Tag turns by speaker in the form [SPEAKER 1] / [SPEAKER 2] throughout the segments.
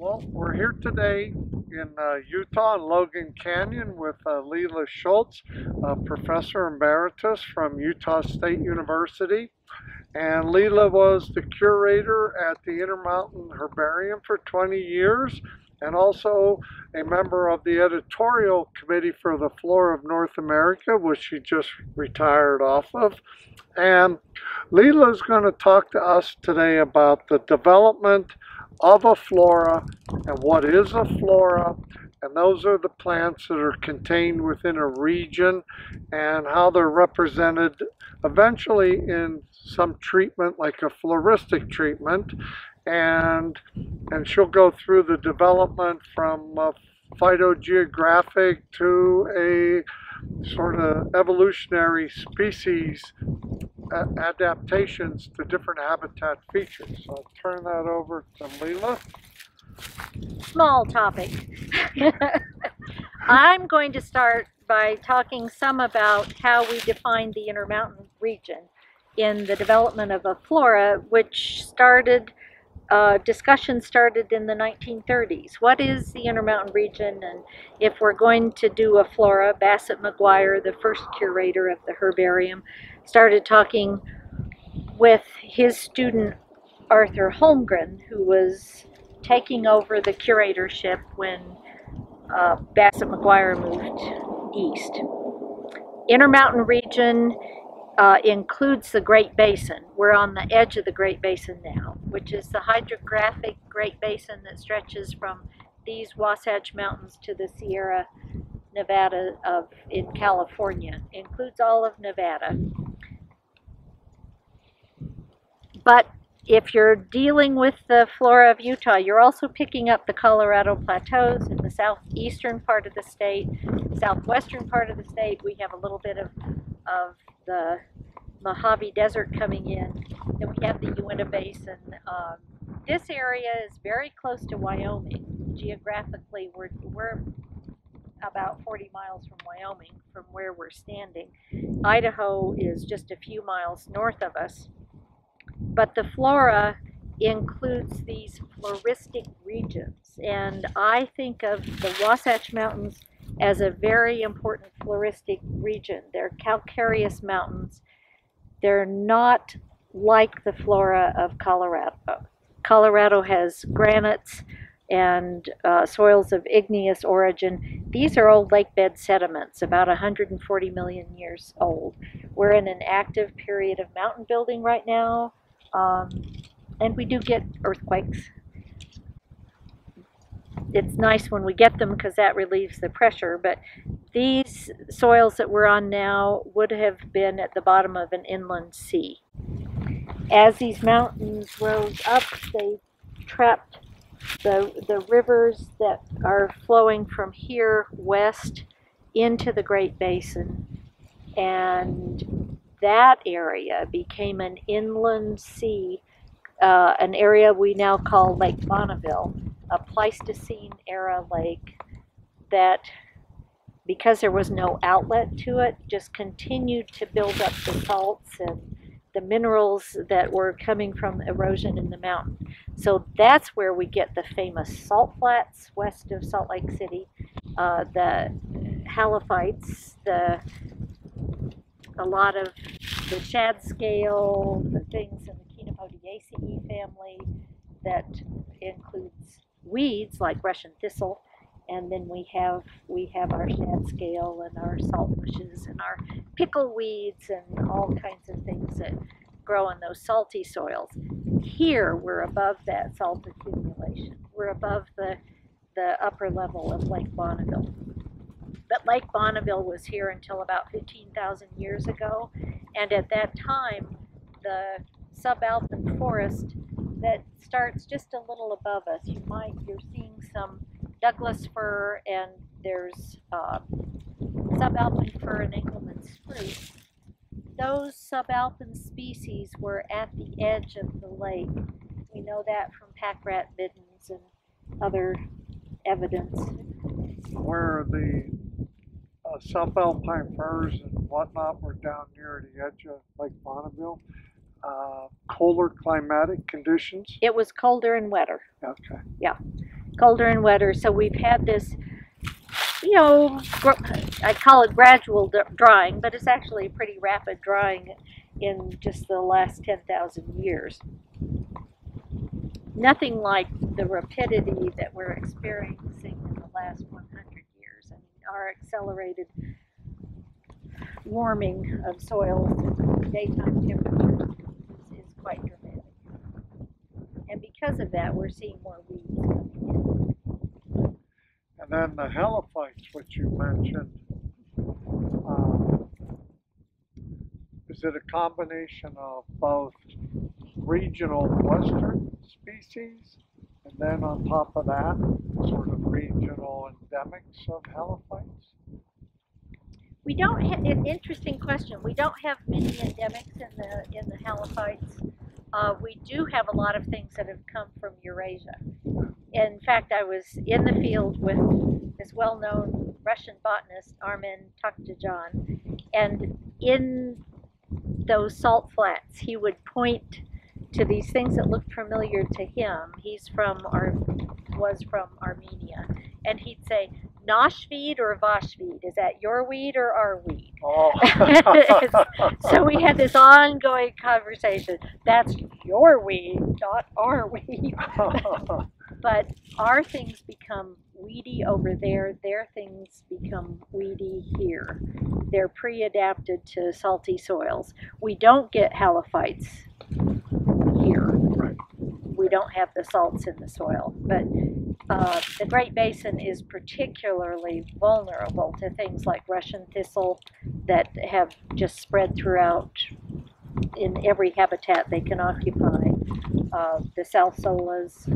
[SPEAKER 1] Well, we're here today in uh, Utah in Logan Canyon with uh, Leila Shultz, a professor emeritus from Utah State University. And Leila was the curator at the Intermountain Herbarium for 20 years and also a member of the editorial committee for the Flora of North America, which she just retired off of. And Leila is going to talk to us today about the development of a flora and what is a flora and those are the plants that are contained within a region and how they're represented eventually in some treatment like a floristic treatment and and she'll go through the development from uh, phytogeographic to a sort of evolutionary species adaptations to different habitat features. So I'll turn that over to Leila.
[SPEAKER 2] Small topic. I'm going to start by talking some about how we define the Intermountain region in the development of a flora, which started, uh, discussion started in the 1930s. What is the Intermountain region? And if we're going to do a flora, Bassett Maguire, the first curator of the herbarium, started talking with his student Arthur Holmgren, who was taking over the curatorship when uh, Bassett Maguire moved east. Intermountain region uh, includes the Great Basin. We're on the edge of the Great Basin now, which is the hydrographic Great Basin that stretches from these Wasatch Mountains to the Sierra Nevada of in California. It includes all of Nevada. But if you're dealing with the flora of Utah, you're also picking up the Colorado plateaus in the southeastern part of the state, southwestern part of the state. We have a little bit of, of the Mojave Desert coming in. Then we have the Uinta Basin. Um, this area is very close to Wyoming. Geographically, we're, we're about 40 miles from Wyoming from where we're standing. Idaho is just a few miles north of us. But the flora includes these floristic regions. And I think of the Wasatch Mountains as a very important floristic region. They're calcareous mountains. They're not like the flora of Colorado. Colorado has granites and uh, soils of igneous origin. These are old lake bed sediments, about 140 million years old. We're in an active period of mountain building right now. Um, and we do get earthquakes. It's nice when we get them because that relieves the pressure, but these soils that we're on now would have been at the bottom of an inland sea. As these mountains rose up, they trapped the, the rivers that are flowing from here west into the Great Basin. And that area became an inland sea, uh, an area we now call Lake Bonneville, a Pleistocene era lake that, because there was no outlet to it, just continued to build up the salts and the minerals that were coming from erosion in the mountain. So that's where we get the famous salt flats west of Salt Lake City, uh, the halophytes, the a lot of the shad scale, the things in the Chenopodiaceae family that includes weeds like Russian thistle, and then we have we have our shad scale and our salt bushes and our pickle weeds and all kinds of things that grow in those salty soils. Here we're above that salt accumulation. We're above the the upper level of Lake Bonneville. But Lake Bonneville was here until about 15,000 years ago, and at that time, the subalpine forest that starts just a little above us, you might, you're seeing some Douglas fir and there's uh, subalpine fir and Engelmann spruce. Those subalpine species were at the edge of the lake. We know that from pack rat middens and other evidence.
[SPEAKER 1] Where are the uh, subalpine firs and whatnot were down near the edge of Lake Bonneville. Uh, colder climatic conditions.
[SPEAKER 2] It was colder and wetter.
[SPEAKER 1] Okay.
[SPEAKER 2] Yeah. colder and wetter. So we've had this, you know, I call it gradual d- drying, but it's actually a pretty rapid drying in just the last 10,000 years. Nothing like the rapidity that we're experiencing in the last 100 years. I mean, our accelerated warming of soils, daytime temperatures is, is quite dramatic. And because of that, we're seeing more weeds coming in.
[SPEAKER 1] And then the halophytes, which you mentioned. um, Is it a combination of both regional western species and then on top of that, sort of regional endemics of halophytes?
[SPEAKER 2] We don't have an interesting question. We don't have many endemics in the in the halophytes. Uh, we do have a lot of things that have come from Eurasia. In fact, I was in the field with this well-known Russian botanist Armen Takhtajan, and in those salt flats, he would point to these things that looked familiar to him. He's from Ar- was from Armenia, and he'd say, "Noshweed or Voshweed? Is that your weed or our weed?"
[SPEAKER 1] Oh.
[SPEAKER 2] So we had this ongoing conversation. That's your weed, not our weed. But our things become weedy over there, their things become weedy here. They're pre adapted to salty soils. We don't get halophytes. We don't have the salts in the soil. But uh, the Great Basin is particularly vulnerable to things like Russian thistle that have just spread throughout in every habitat they can occupy. Uh, the salsolas,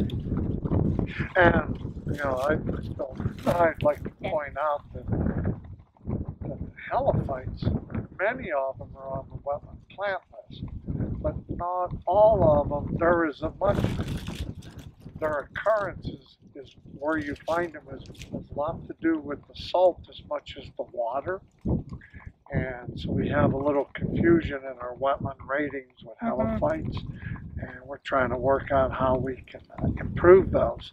[SPEAKER 1] And, you know, I just don't, I'd like to point out that, the halophytes, many of them are on the wetland plant but not all of them. There is a much, their occurrence is, is where you find them is, has a lot to do with the salt as much as the water. And so we have a little confusion in our wetland ratings with
[SPEAKER 2] Mhm.
[SPEAKER 1] halophytes, and we're trying to work out how we can uh, improve those.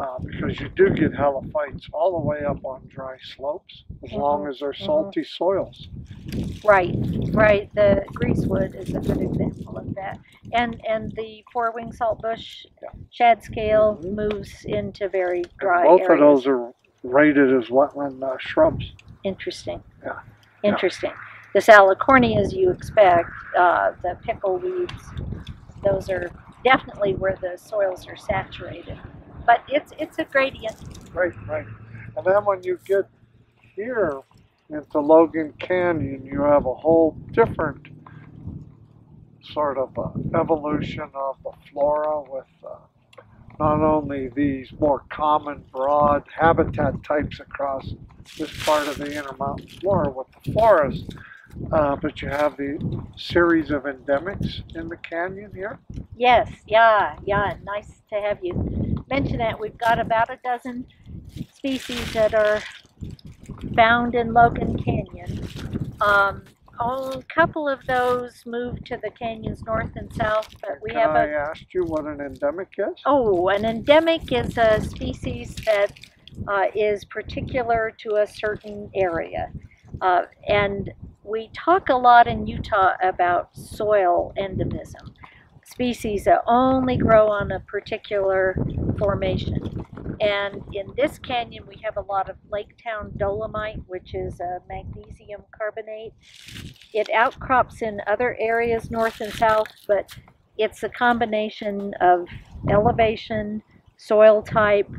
[SPEAKER 1] Uh, because you do get halophytes all the way up on dry slopes, as long
[SPEAKER 2] Mhm,
[SPEAKER 1] as they're
[SPEAKER 2] mhm.
[SPEAKER 1] salty soils.
[SPEAKER 2] Right, right. The greasewood is a good example of that. And and the four-wing saltbush
[SPEAKER 1] Yeah.
[SPEAKER 2] shad scale
[SPEAKER 1] Mhm.
[SPEAKER 2] moves into very
[SPEAKER 1] And
[SPEAKER 2] dry
[SPEAKER 1] both
[SPEAKER 2] areas.
[SPEAKER 1] of those are rated as wetland uh, shrubs.
[SPEAKER 2] Interesting.
[SPEAKER 1] Yeah.
[SPEAKER 2] Interesting. The salicornias you expect, uh, the pickle weeds, those are definitely where the soils are saturated. But it's it's a gradient.
[SPEAKER 1] Right, right. And then when you get here into Logan Canyon, you have a whole different sort of uh, evolution of the flora with uh, not only these more common broad habitat types across this part of the Intermountain flora with the forest, uh, but you have the series of endemics in the canyon here.
[SPEAKER 2] Yes, yeah, yeah. Nice to have you mention that. We've got about a dozen species that are found in Logan Canyon. Um, a couple of those moved to the canyons north and south, but we
[SPEAKER 1] Can
[SPEAKER 2] have
[SPEAKER 1] I
[SPEAKER 2] a
[SPEAKER 1] ask you what an endemic is?
[SPEAKER 2] oh, an endemic is a species that uh, is particular to a certain area, uh, and we talk a lot in Utah about soil endemism, species that only grow on a particular formation. And in this canyon, we have a lot of Laketown dolomite, which is a magnesium carbonate. It outcrops in other areas north and south, but it's a combination of elevation, soil type,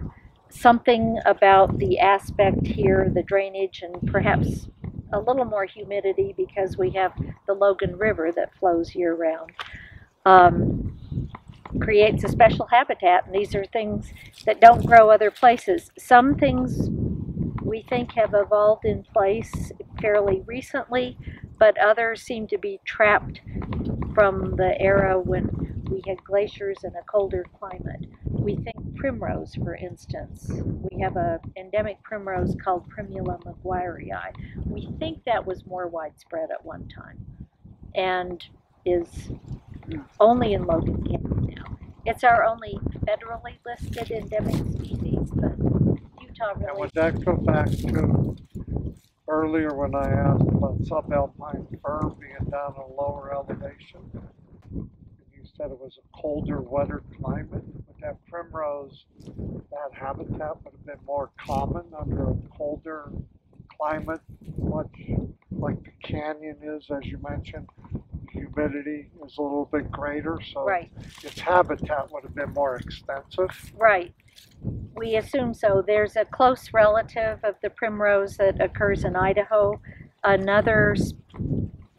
[SPEAKER 2] something about the aspect here, the drainage, and perhaps a little more humidity because we have the Logan River that flows year round. Um, creates a special habitat, and these are things that don't grow other places. Some things we think have evolved in place fairly recently, but others seem to be trapped from the era when we had glaciers and a colder climate. We think primrose, for instance. We have a endemic primrose called Primula maguirei. We think that was more widespread at one time, and is only in Logan now. It's our only federally listed endemic species, but Utah
[SPEAKER 1] And would that go back to earlier when I asked about subalpine fir being down at a lower elevation? And you said it was a colder, wetter climate. Would that primrose, that habitat would have been more common under a colder climate, much like the canyon is, as you mentioned. Humidity is a little bit greater, so
[SPEAKER 2] right,
[SPEAKER 1] its habitat would have been more extensive.
[SPEAKER 2] right. We assume so. There's a close relative of the primrose that occurs in Idaho, another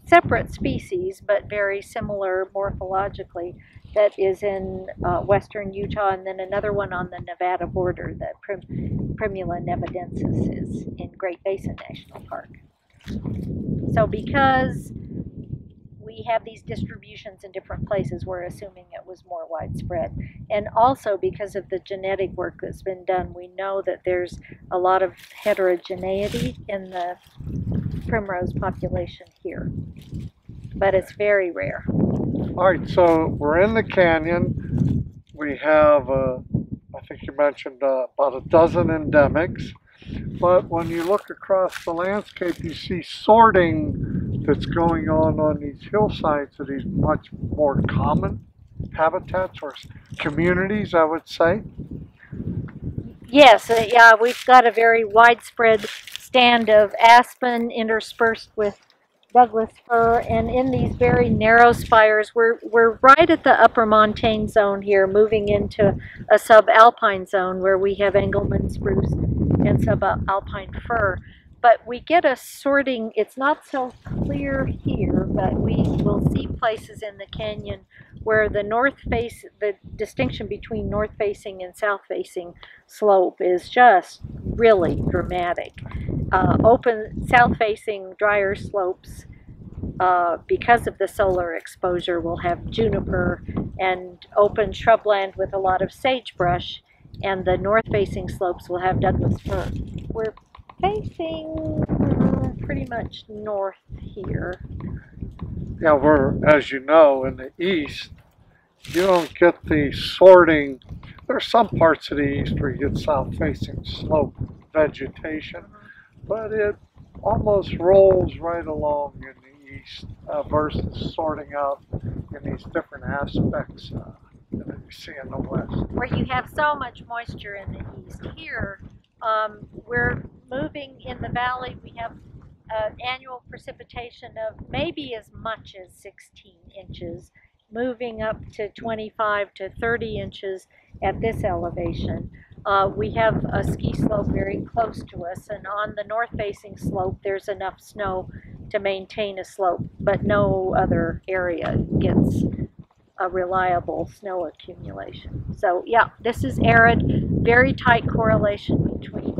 [SPEAKER 2] separate species, but very similar morphologically, that is in uh, western Utah, and then another one on the Nevada border, the Prim- Primula nevadensis is in Great Basin National Park. So because we have these distributions in different places, we're assuming it was more widespread. And also because of the genetic work that's been done, we know that there's a lot of heterogeneity in the primrose population here. But it's very rare.
[SPEAKER 1] All right, so we're in the canyon. We have, uh, I think you mentioned uh, about a dozen endemics. But when you look across the landscape, you see sorting that's going on on these hillsides of these much more common habitats or communities, I would say.
[SPEAKER 2] Yes, uh, yeah, we've got a very widespread stand of aspen interspersed with Douglas fir, and in these very narrow spires, we're we're right at the upper montane zone here, moving into a subalpine zone where we have Engelmann spruce and subalpine fir. But we get a sorting. It's not so clear here, but we will see places in the canyon where the north face, the distinction between north facing and south facing slope is just really dramatic. Uh, open south facing drier slopes, uh, because of the solar exposure, will have juniper and open shrubland with a lot of sagebrush, and the north facing slopes will have Douglas fir. We're facing uh, pretty much north here.
[SPEAKER 1] Yeah, we're, as you know, in the east, you don't get the sorting. There's some parts of the east where you get south facing slope vegetation, but it almost rolls right along in the east uh, versus sorting out in these different aspects uh, that you see in the west.
[SPEAKER 2] where you have so much moisture in the east. Here, um, we're moving in the valley. We have uh, annual precipitation of maybe as much as 16 inches, moving up to 25 to 30 inches at this elevation. Uh, we have a ski slope very close to us, and on the north facing slope, there's enough snow to maintain a slope, but no other area gets a reliable snow accumulation. So yeah, this is arid, very tight correlation between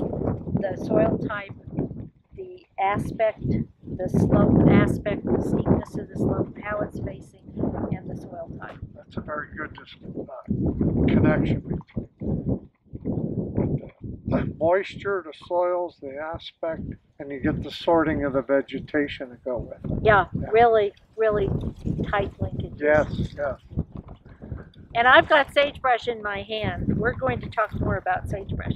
[SPEAKER 2] the soil type, the aspect, the slope aspect, the steepness of the slope, how it's facing, and the soil type.
[SPEAKER 1] That's a very good uh, connection between the, moisture, the soils, the aspect, and you get the sorting of the vegetation to go with it.
[SPEAKER 2] Yeah,
[SPEAKER 1] Yeah.
[SPEAKER 2] really, really tight linkages.
[SPEAKER 1] Yes, yes.
[SPEAKER 2] And I've got sagebrush in my hand. We're going to talk more about sagebrush.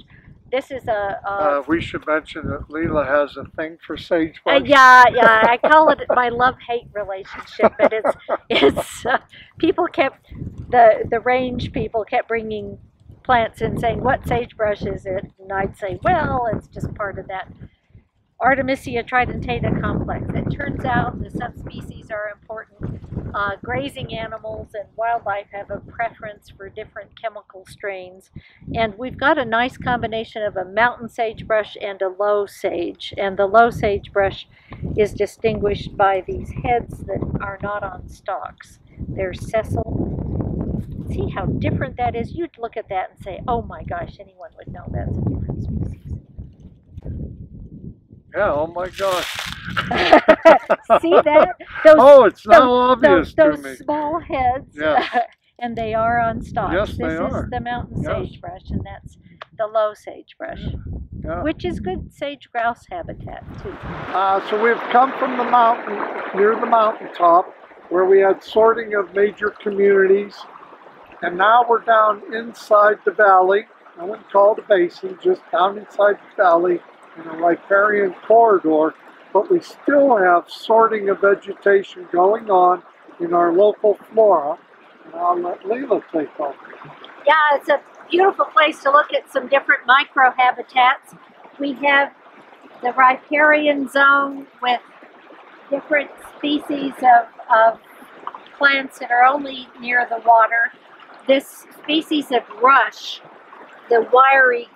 [SPEAKER 2] This is a, a
[SPEAKER 1] Uh, we should mention that Leila has a thing for
[SPEAKER 2] Uh,
[SPEAKER 1] sagebrush.
[SPEAKER 2] yeah, yeah. I call it my love-hate relationship, but it's it's uh, people kept the the range people kept bringing plants in saying what sagebrush is it, and I'd say well it's just part of that Artemisia tridentata complex. It turns out the subspecies are important. Uh, grazing animals and wildlife have a preference for different chemical strains. And we've got a nice combination of a mountain sagebrush and a low sage. And the low sagebrush is distinguished by these heads that are not on stalks. They're sessile. See how different that is? You'd look at that and say, oh my gosh, anyone would know that's a different species.
[SPEAKER 1] Yeah, oh my gosh.
[SPEAKER 2] See that? Those,
[SPEAKER 1] oh, it's now obvious
[SPEAKER 2] those,
[SPEAKER 1] to me.
[SPEAKER 2] small heads.
[SPEAKER 1] Yeah.
[SPEAKER 2] and they are on stalks.
[SPEAKER 1] Yes,
[SPEAKER 2] this
[SPEAKER 1] they
[SPEAKER 2] is the mountain
[SPEAKER 1] Yes.
[SPEAKER 2] sagebrush, and that's the low sagebrush,
[SPEAKER 1] Yeah.
[SPEAKER 2] which is good sage grouse habitat too.
[SPEAKER 1] Uh, so we've come from the mountain, near the mountaintop, where we had sorting of major communities. And now we're down inside the valley I wouldn't call it a basin, just down inside the valley in a riparian corridor, but we still have sorting of vegetation going on in our local flora. And I'll let Leila take over.
[SPEAKER 2] Yeah, it's a beautiful place to look at some different microhabitats. We have the riparian zone with different species of, of plants that are only near the water. This species of rush, the wiry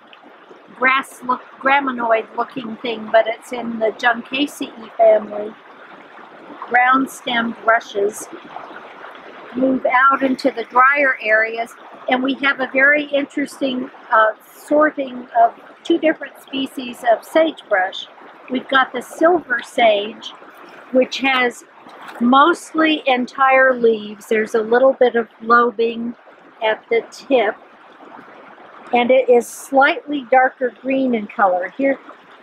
[SPEAKER 2] grass look, graminoid looking thing, but it's in the Juncaceae family. Round stemmed rushes move out into the drier areas, and we have a very interesting uh, sorting of two different species of sagebrush. We've got the silver sage, which has mostly entire leaves. There's a little bit of lobing at the tip, and it is slightly darker green in color. Here,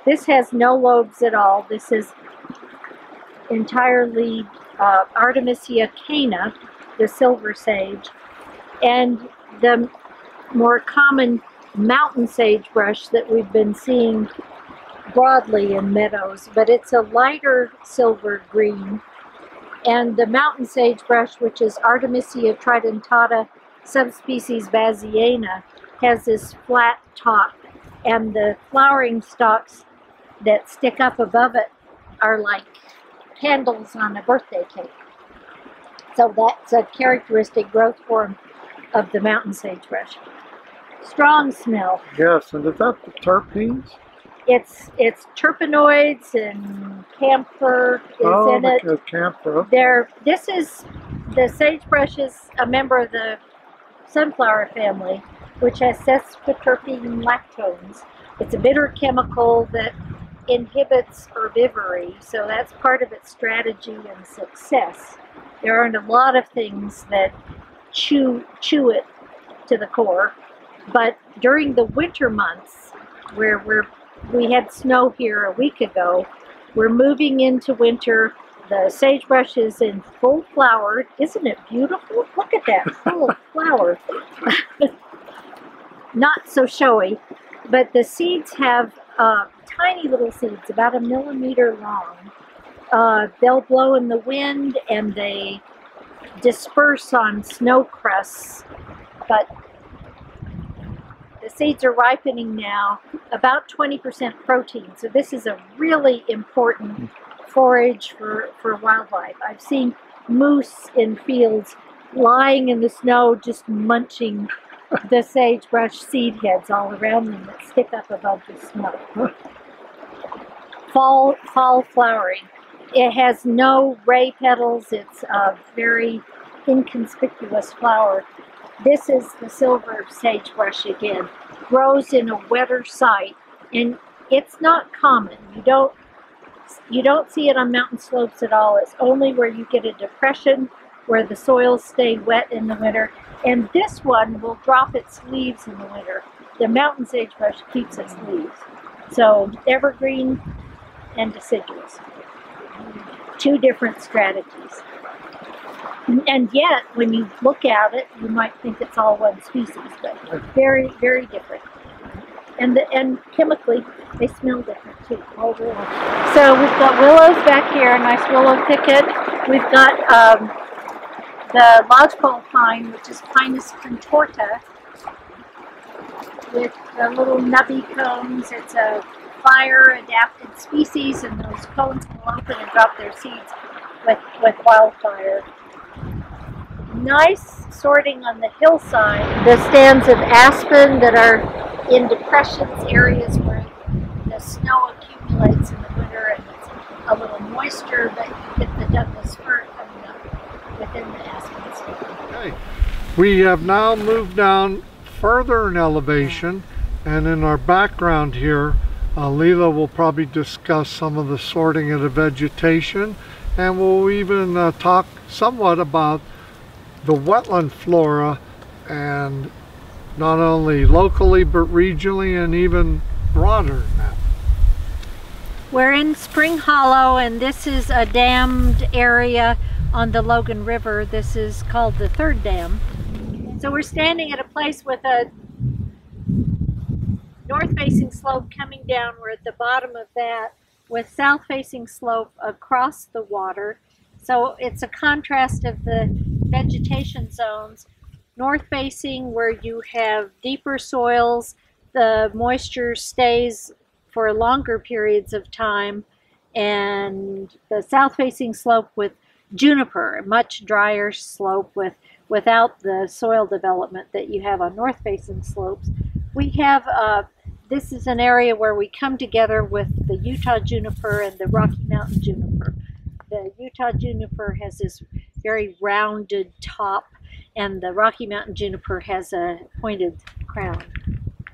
[SPEAKER 2] this has no lobes at all. This is entirely uh, Artemisia cana, the silver sage, and the more common mountain sagebrush that we've been seeing broadly in meadows, but it's a lighter silver green. And the mountain sagebrush, which is Artemisia tridentata subspecies vaseyana, has this flat top, and the flowering stalks that stick up above it are like candles on a birthday cake. So that's a characteristic growth form of the mountain sagebrush. Strong smell.
[SPEAKER 1] Yes, and is that the terpenes?
[SPEAKER 2] It's it's terpenoids and camphor is
[SPEAKER 1] oh,
[SPEAKER 2] in it.
[SPEAKER 1] camphor.
[SPEAKER 2] There, this is the sagebrush is a member of the sunflower family, which has sesquiterpene lactones. It's a bitter chemical that inhibits herbivory, so that's part of its strategy and success. There aren't a lot of things that chew chew it to the core, but during the winter months, where we're we had snow here a week ago, we're moving into winter. The sagebrush is in full flower. Isn't it beautiful? Look at that, full of flower. Not so showy, but the seeds have uh, tiny little seeds, about a millimeter long. Uh, they'll blow in the wind and they disperse on snow crusts, but the seeds are ripening now, about 20% protein. So this is a really important forage for, for wildlife. I've seen moose in fields lying in the snow just munching the sagebrush seed heads all around them that stick up above the snow. fall, fall flowering. It has no ray petals. It's a very inconspicuous flower. This is the silver sagebrush again. Grows in a wetter site, and it's not common. You don't you don't see it on mountain slopes at all. It's only where you get a depression where the soils stay wet in the winter. And this one will drop its leaves in the winter. The mountain sagebrush keeps its leaves. So evergreen and deciduous. Two different strategies. And yet, when you look at it, you might think it's all one species, but very, very different. And the, and chemically, they smell different too. So we've got willows back here, a nice willow thicket. We've got um, the lodgepole pine, which is Pinus contorta, with the little nubby cones. It's a fire-adapted species, and those cones will open and drop their seeds with, with wildfire nice sorting on the hillside. The stands of aspen that are in depressions, areas where the snow accumulates in the winter and it's a little moisture, but you get the Douglas fir within the aspen stand.
[SPEAKER 1] Okay. We have now moved down further in elevation and in our background here uh, Leila will probably discuss some of the sorting of the vegetation and we'll even uh, talk somewhat about the wetland flora and not only locally but regionally and even broader than that.
[SPEAKER 2] We're in Spring Hollow and this is a dammed area on the Logan River. This is called the third dam. So we're standing at a place with a north facing slope coming down. We're at the bottom of that with south facing slope across the water. So it's a contrast of the vegetation zones. North facing, where you have deeper soils, the moisture stays for longer periods of time, and the south facing slope with juniper, a much drier slope with without the soil development that you have on north facing slopes. We have uh, this is an area where we come together with the Utah juniper and the Rocky Mountain juniper. The Utah juniper has this very rounded top, and the Rocky Mountain juniper has a pointed crown.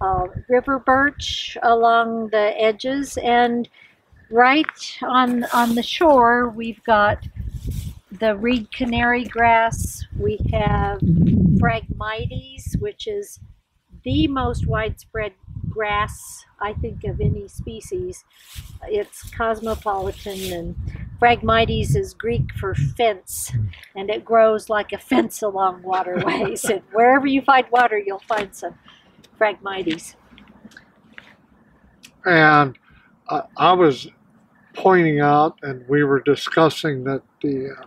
[SPEAKER 2] Uh, river birch along the edges, and right on on the shore, we've got the reed canary grass. We have Phragmites, which is the most widespread grass, I think, of any species. It's cosmopolitan, and Phragmites is Greek for fence, and it grows like a fence along waterways. and wherever you find water, you'll find some Phragmites.
[SPEAKER 1] And uh, I was pointing out, and we were discussing that the uh,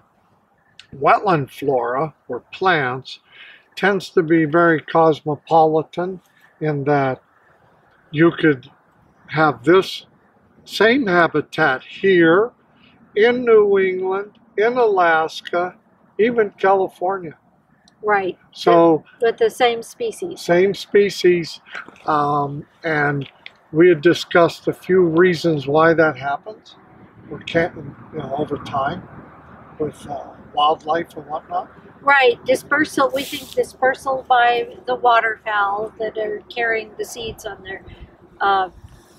[SPEAKER 1] wetland flora, or plants, tends to be very cosmopolitan in that you could have this same habitat here in New England, in Alaska, even California.
[SPEAKER 2] Right.
[SPEAKER 1] So,
[SPEAKER 2] with the same species.
[SPEAKER 1] Same species. Um, and we had discussed a few reasons why that happens or can't, you know, over time with uh, wildlife and whatnot.
[SPEAKER 2] Right, dispersal. We think dispersal by the waterfowl that are carrying the seeds on their, uh,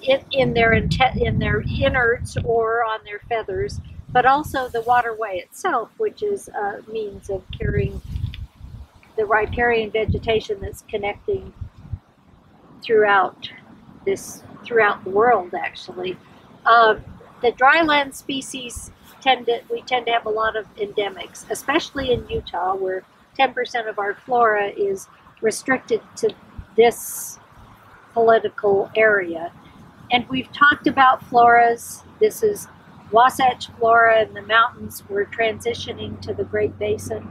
[SPEAKER 2] in, in their in their innards or on their feathers, but also the waterway itself, which is a means of carrying the riparian vegetation that's connecting throughout this throughout the world. Actually, uh, the dryland species tend to we tend to have a lot of endemics, especially in Utah, where 10% of our flora is restricted to this political area. And we've talked about floras. This is Wasatch flora in the mountains. We're transitioning to the Great Basin.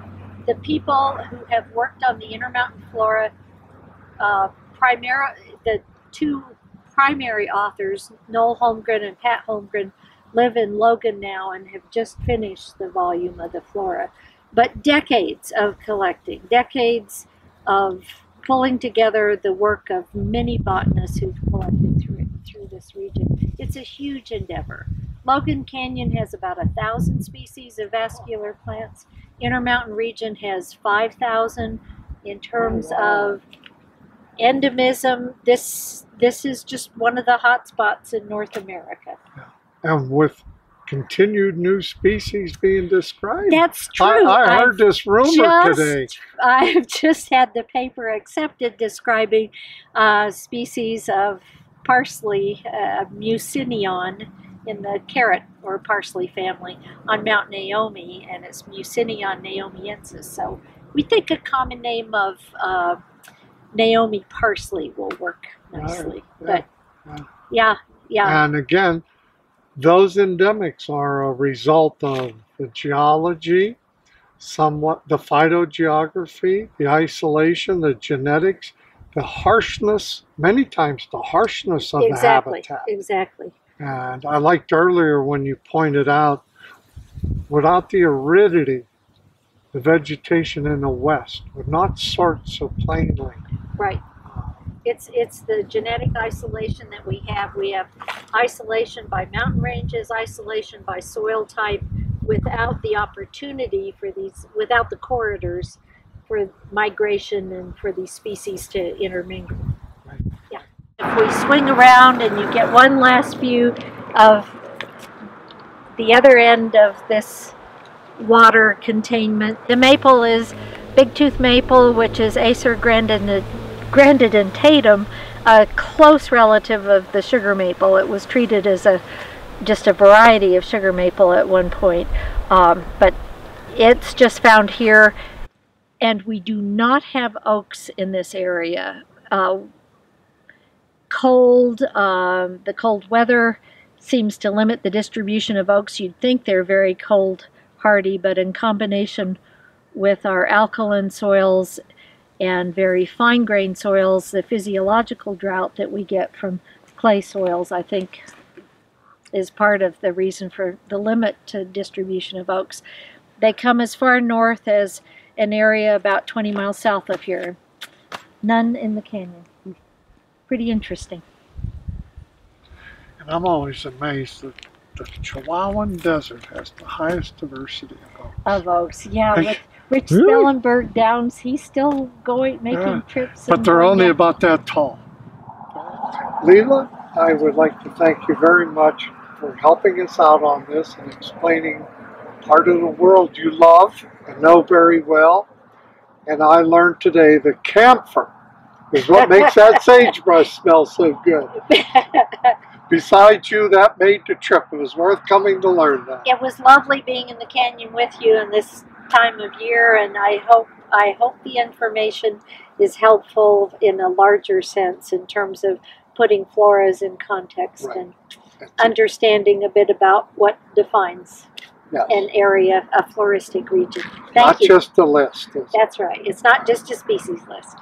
[SPEAKER 2] The people who have worked on the Intermountain flora, uh, the two primary authors, Noel Holmgren and Pat Holmgren, live in Logan now and have just finished the volume of the flora. But decades of collecting, decades of pulling together the work of many botanists who've collected through, through this region. It's a huge endeavor. Logan Canyon has about a thousand species of vascular plants. Intermountain region has 5,000 in terms oh, of endemism. This this is just one of the hot spots in North America.
[SPEAKER 1] Yeah and with continued new species being described.
[SPEAKER 2] That's true.
[SPEAKER 1] I, I heard I've this rumor just, today.
[SPEAKER 2] I've just had the paper accepted describing uh, species of parsley, uh, Musineon, in the carrot or parsley family on Mount Naomi, and it's Musineon naomiensis. So we think a common name of uh, Naomi parsley will work nicely. Right. Yeah. But yeah, yeah.
[SPEAKER 1] And again, those endemics are a result of the geology, somewhat the phytogeography, the isolation, the genetics, the harshness, many times the harshness of
[SPEAKER 2] exactly,
[SPEAKER 1] the habitat.
[SPEAKER 2] Exactly.
[SPEAKER 1] And I liked earlier when you pointed out without the aridity, the vegetation in the west would not sort so plainly.
[SPEAKER 2] Right it's it's the genetic isolation that we have. We have isolation by mountain ranges, isolation by soil type, without the opportunity for these, without the corridors for migration and for these species to intermingle. Right. Yeah. If we swing around and you get one last view of the other end of this water containment, the maple is big tooth maple, which is Acer grandidentatum, a close relative of the sugar maple. It was treated as a just a variety of sugar maple at one point, um, but it's just found here. And we do not have oaks in this area. Uh, cold, um, the cold weather seems to limit the distribution of oaks. You'd think they're very cold hardy, but in combination with our alkaline soils and very fine grained soils, the physiological drought that we get from clay soils, I think, is part of the reason for the limit to distribution of oaks. They come as far north as an area about 20 miles south of here. None in the canyon. Pretty interesting.
[SPEAKER 1] And I'm always amazed that the Chihuahuan Desert has the highest diversity of oaks.
[SPEAKER 2] Of oaks, yeah. With Rich
[SPEAKER 1] really?
[SPEAKER 2] Spellenberg Downs, he's still going, making
[SPEAKER 1] Yeah,
[SPEAKER 2] trips.
[SPEAKER 1] But they're only
[SPEAKER 2] up.
[SPEAKER 1] about that tall. Leila, I would like to thank you very much for helping us out on this and explaining part of the world you love and know very well. And I learned today that camphor is what makes that sagebrush smell so good. Besides you, that made the trip. It was worth coming to learn that.
[SPEAKER 2] it was lovely being in the canyon with you and this time of year, and I hope I hope the information is helpful in a larger sense in terms of putting floras in context
[SPEAKER 1] Right.
[SPEAKER 2] and understanding a bit about what defines
[SPEAKER 1] Yes.
[SPEAKER 2] an area, a floristic region. Thank
[SPEAKER 1] Not
[SPEAKER 2] you.
[SPEAKER 1] just a list.
[SPEAKER 2] That's right. It's not just a species list.